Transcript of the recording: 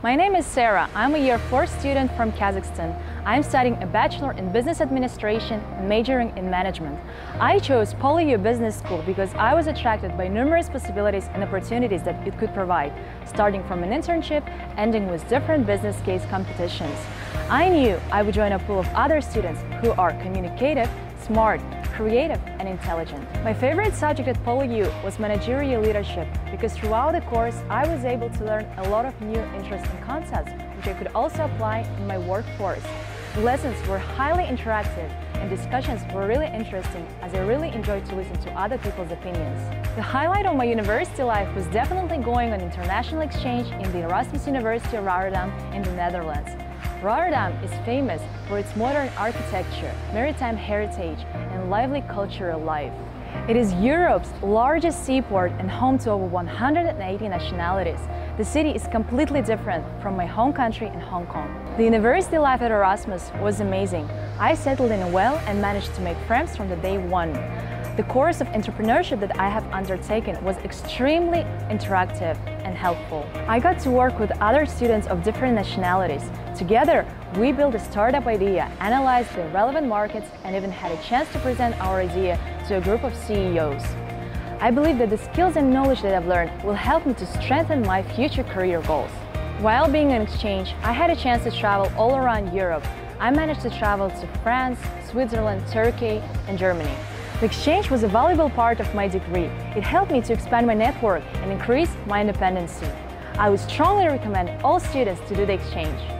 My name is Sara. I'm a year four student from Kazakhstan. I'm studying a Bachelor in Business Administration majoring in Management. I chose PolyU Business School because I was attracted by numerous possibilities and opportunities that it could provide, starting from an internship, ending with different business case competitions. I knew I would join a pool of other students who are communicative, smart, creative and intelligent. My favorite subject at PolyU was managerial leadership because throughout the course I was able to learn a lot of new interesting concepts which I could also apply in my workforce. The lessons were highly interactive and discussions were really interesting as I really enjoyed to listen to other people's opinions. The highlight of my university life was definitely going on international exchange in the Erasmus University of Rotterdam in the Netherlands. Rotterdam is famous for its modern architecture, maritime heritage, and lively cultural life. It is Europe's largest seaport and home to over 180 nationalities. The city is completely different from my home country in Hong Kong. The university life at Erasmus was amazing. I settled in well and managed to make friends from the day one. The course of entrepreneurship that I have undertaken was extremely interactive and helpful. I got to work with other students of different nationalities. Together, we built a startup idea, analyzed the relevant markets, and even had a chance to present our idea to a group of CEOs. I believe that the skills and knowledge that I've learned will help me to strengthen my future career goals. While being on exchange, I had a chance to travel all around Europe. I managed to travel to France, Switzerland, Turkey, and Germany. The exchange was a valuable part of my degree. It helped me to expand my network and increase my independency. I would strongly recommend all students to do the exchange.